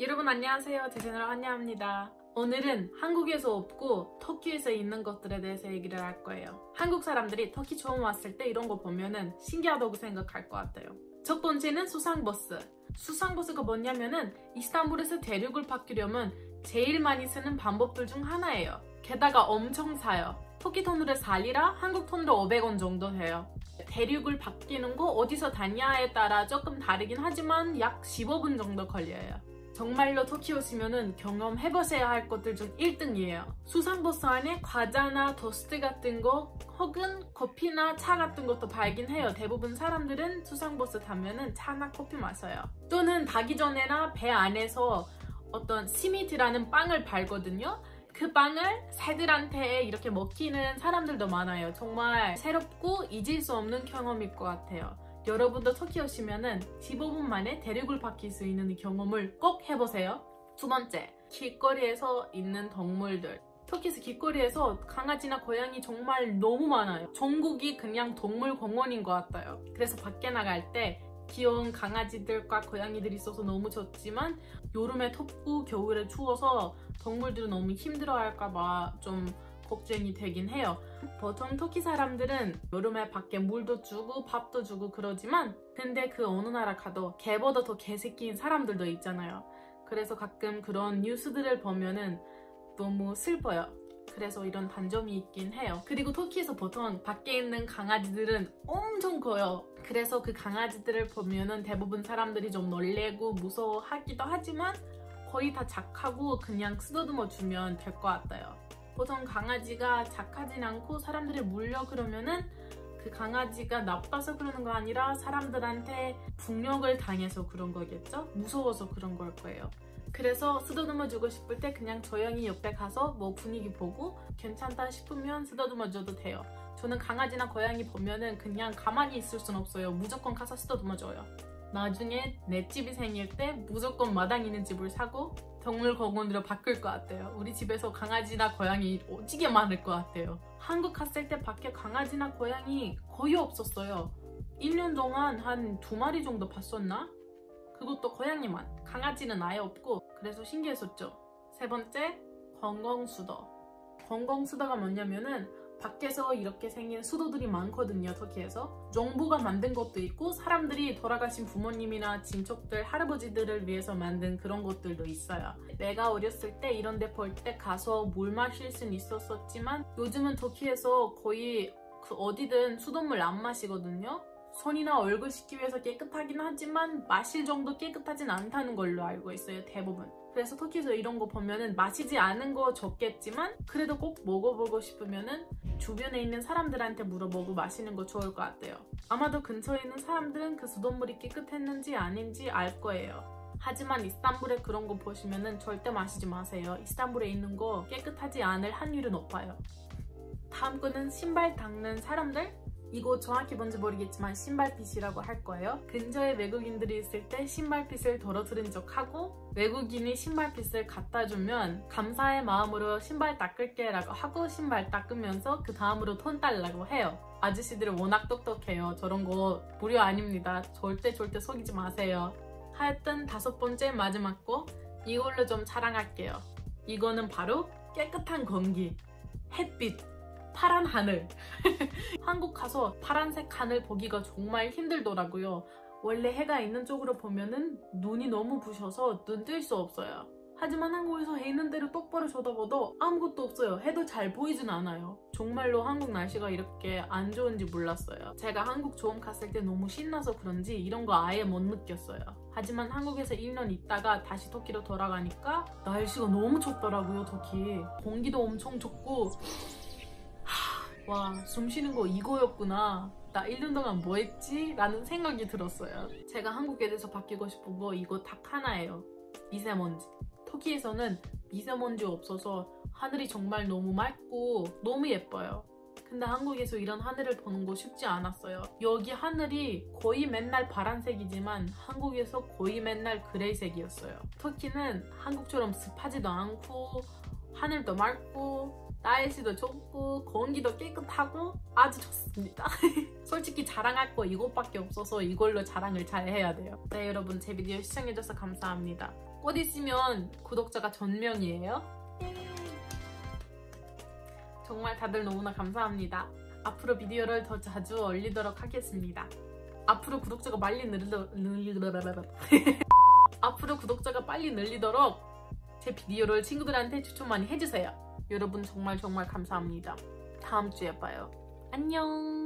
여러분 안녕하세요. 제 채널 환야입니다. 오늘은 한국에서 없고 터키에서 있는 것들에 대해서 얘기를 할 거예요. 한국 사람들이 터키 처음 왔을 때 이런 거 보면은 신기하다고 생각할 것 같아요. 첫 번째는 수상버스. 수상버스가 뭐냐면은 이스탄불에서 대륙을 바뀌려면 제일 많이 쓰는 방법들 중 하나예요. 게다가 엄청 사요. 터키 돈으로 4리라, 한국 돈으로 500원 정도 돼요. 대륙을 바뀌는 거 어디서 다냐에 따라 조금 다르긴 하지만 약 15분 정도 걸려요. 정말로 터키 오시면은 경험해보셔야 할 것들 중 1등이에요. 수상버스 안에 과자나 토스트 같은 거 혹은 커피나 차 같은 것도 팔긴 해요. 대부분 사람들은 수상버스 타면은 차나 커피 마셔요. 또는 가기 전에나 배 안에서 어떤 시미트라는 빵을 팔거든요. 그 빵을 새들한테 이렇게 먹히는 사람들도 많아요. 정말 새롭고 잊을 수 없는 경험일 것 같아요. 여러분도 터키 오시면은 15분 만에 대륙을 바뀔 수 있는 이 경험을 꼭 해보세요. 두 번째, 길거리에서 있는 동물들. 터키에서 길거리에서 강아지나 고양이 정말 너무 많아요. 전국이 그냥 동물 공원인 것 같아요. 그래서 밖에 나갈 때 귀여운 강아지들과 고양이들이 있어서 너무 좋지만 여름에 덥고 겨울에 추워서 동물들은 너무 힘들어할까봐 좀 걱정이 되긴 해요. 보통 터키 사람들은 여름에 밖에 물도 주고 밥도 주고 그러지만 근데 그 어느 나라 가도 개보다 더 개새끼인 사람들도 있잖아요. 그래서 가끔 그런 뉴스들을 보면은 너무 슬퍼요. 그래서 이런 단점이 있긴 해요. 그리고 터키에서 보통 밖에 있는 강아지들은 엄청 커요. 그래서 그 강아지들을 보면은 대부분 사람들이 좀 놀래고 무서워하기도 하지만 거의 다 착하고 그냥 쓰다듬어 주면 될 것 같아요. 보통 강아지가 착하진 않고 사람들이 물려 그러면은 그 강아지가 나빠서 그러는 거 아니라 사람들한테 폭력을 당해서 그런 거겠죠? 무서워서 그런 걸 거예요. 그래서 쓰다듬어 주고 싶을 때 그냥 조용히 옆에 가서 뭐 분위기 보고 괜찮다 싶으면 쓰다듬어 줘도 돼요. 저는 강아지나 고양이 보면은 그냥 가만히 있을 순 없어요. 무조건 가서 쓰다듬어 줘요. 나중에 내 집이 생길 때 무조건 마당 있는 집을 사고 동물공원으로 바꿀 것 같아요. 우리 집에서 강아지나 고양이 오지게 많을 것 같아요. 한국 갔을 때 밖에 강아지나 고양이 거의 없었어요. 1년 동안 한 두 마리 정도 봤었나? 그것도 고양이만. 강아지는 아예 없고 그래서 신기했었죠. 세 번째, 건강수도. 건강수도가 뭐냐면은 밖에서 이렇게 생긴 수도들이 많거든요, 터키에서. 정부가 만든 것도 있고 사람들이 돌아가신 부모님이나 친척들, 할아버지들을 위해서 만든 그런 것들도 있어요. 내가 어렸을 때 이런 데 볼 때 가서 물 마실 수는 있었었지만 요즘은 터키에서 거의 그 어디든 수돗물 안 마시거든요. 손이나 얼굴 씻기 위해서 깨끗하긴 하지만 마실 정도 깨끗하진 않다는 걸로 알고 있어요, 대부분. 그래서 터키에서 이런 거 보면은 마시지 않은 거 적겠지만 그래도 꼭 먹어보고 싶으면은 주변에 있는 사람들한테 물어보고 마시는 거 좋을 것 같아요. 아마도 근처에 있는 사람들은 그 수돗물이 깨끗했는지 아닌지 알 거예요. 하지만 이스탄불에 그런 거 보시면은 절대 마시지 마세요. 이스탄불에 있는 거 깨끗하지 않을 확률이 높아요. 다음 거는 신발 닦는 사람들? 이거 정확히 뭔지 모르겠지만 신발핏이라고 할 거예요. 근처에 외국인들이 있을 때 신발핏을 덜어들은 적하고 외국인이 신발핏을 갖다 주면 감사의 마음으로 신발 닦을게 라고 하고 신발 닦으면서 그 다음으로 돈 달라고 해요. 아저씨들은 워낙 똑똑해요. 저런 거 무료 아닙니다. 절대 절대 속이지 마세요. 하여튼 다섯 번째 마지막 거 이걸로 좀 자랑할게요. 이거는 바로 깨끗한 공기, 햇빛, 파란 하늘. 한국 가서 파란색 하늘 보기가 정말 힘들더라고요. 원래 해가 있는 쪽으로 보면은 눈이 너무 부셔서 눈 뜰 수 없어요. 하지만 한국에서 해 있는 대로 똑바로 쳐다봐도 아무것도 없어요. 해도 잘 보이진 않아요. 정말로 한국 날씨가 이렇게 안 좋은지 몰랐어요. 제가 한국 처음 갔을 때 너무 신나서 그런지 이런 거 아예 못 느꼈어요. 하지만 한국에서 1년 있다가 다시 터키로 돌아가니까 날씨가 너무 춥더라고요 터키 공기도 엄청 춥고 와, 숨 쉬는 거 이거였구나. 나 1년 동안 뭐 했지? 라는 생각이 들었어요. 제가 한국에 대해서 바뀌고 싶은 거 이거 딱 하나예요. 미세먼지. 터키에서는 미세먼지 없어서 하늘이 정말 너무 맑고 너무 예뻐요. 근데 한국에서 이런 하늘을 보는 거 쉽지 않았어요. 여기 하늘이 거의 맨날 파란색이지만 한국에서 거의 맨날 그레이색이었어요. 터키는 한국처럼 습하지도 않고 하늘도 맑고 날씨도 좋고 공기도 깨끗하고 아주 좋습니다. 솔직히 자랑할 거 이것밖에 없어서 이걸로 자랑을 잘 해야 돼요. 네 여러분 제 비디오 시청해줘서 감사합니다. 곧 있으면 구독자가 전명이에요. 정말 다들 너무나 감사합니다. 앞으로 비디오를 더 자주 올리도록 하겠습니다. 앞으로 구독자가 빨리 늘리도록 앞으로 구독자가 빨리 늘리도록 제 비디오를 친구들한테 추천 많이 해주세요. 여러분 정말 정말 감사합니다. 다음 주에 봐요. 안녕.